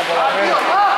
por la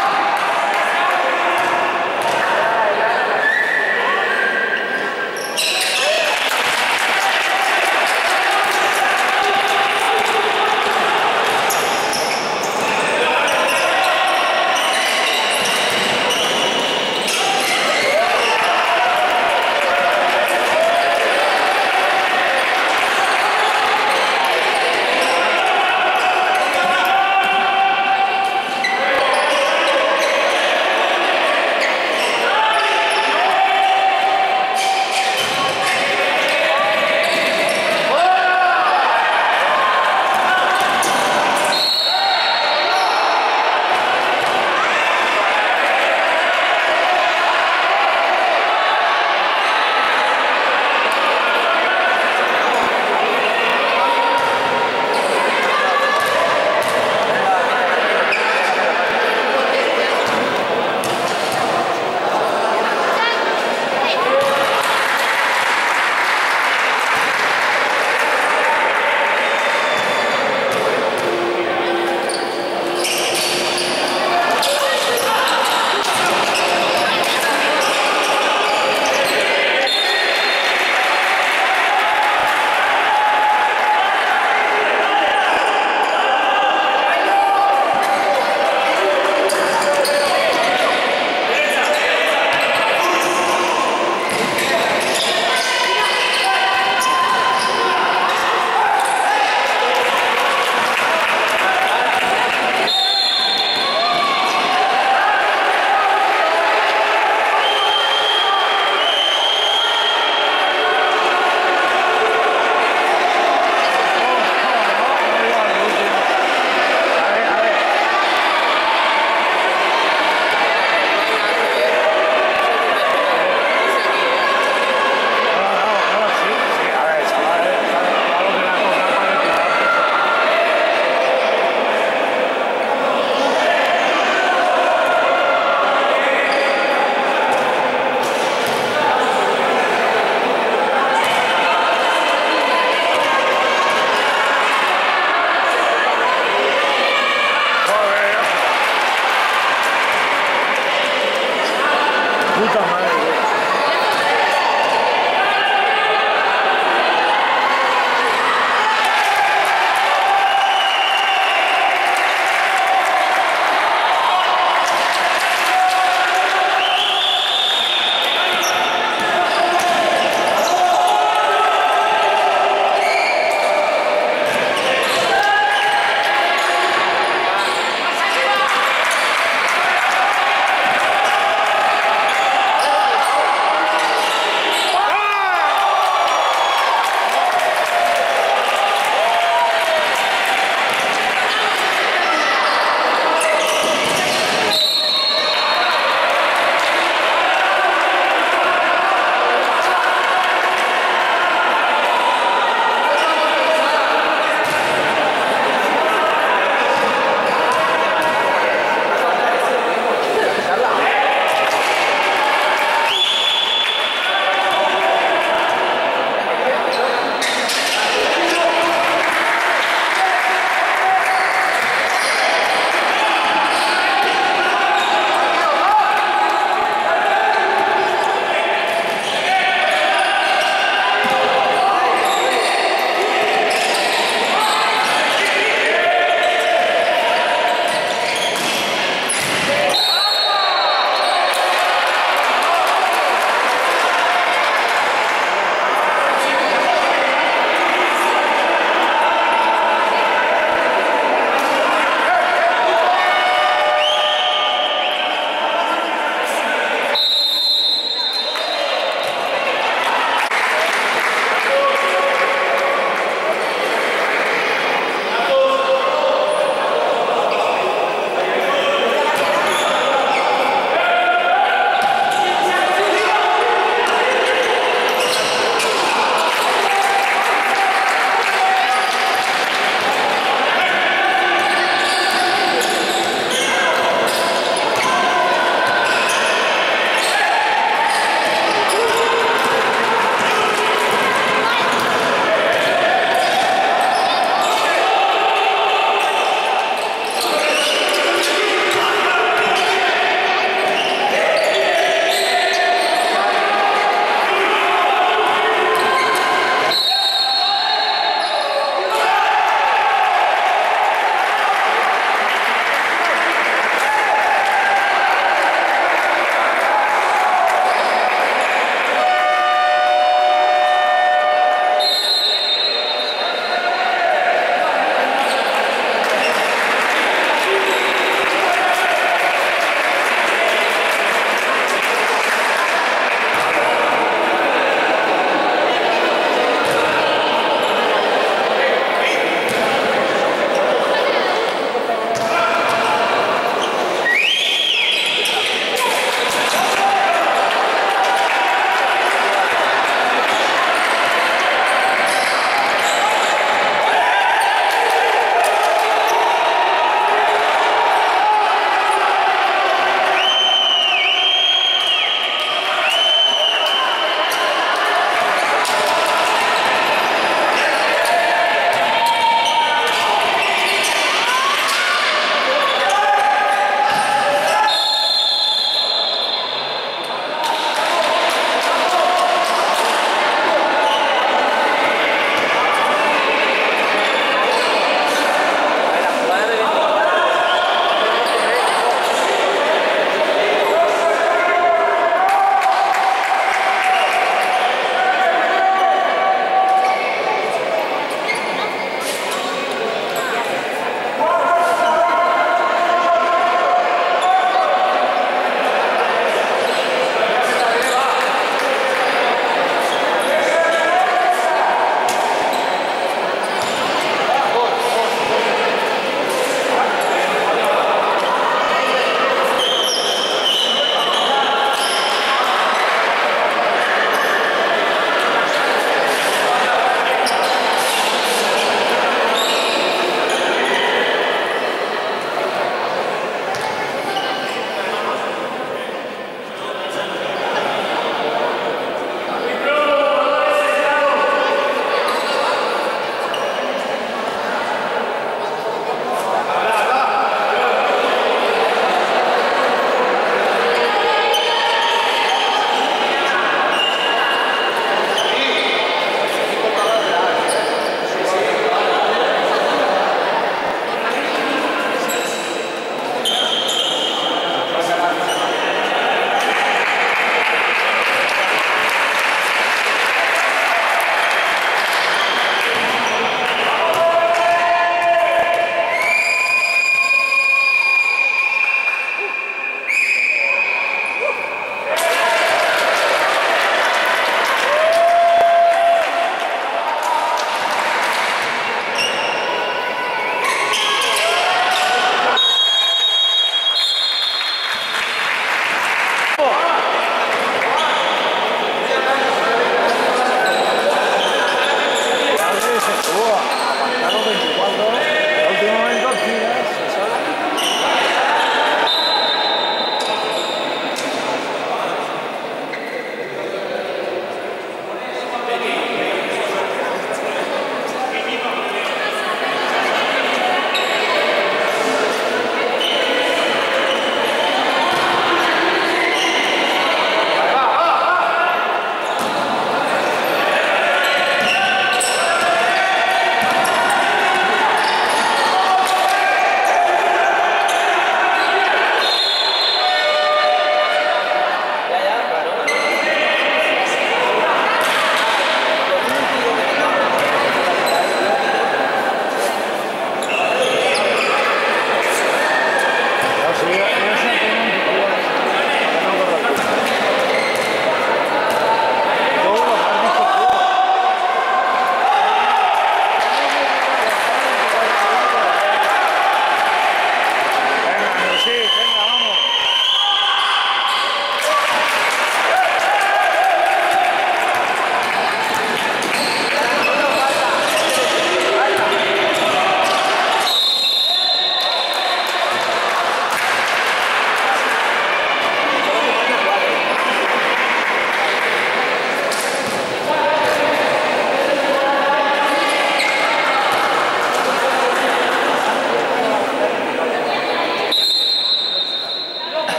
puta madre.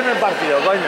En el partido, coño.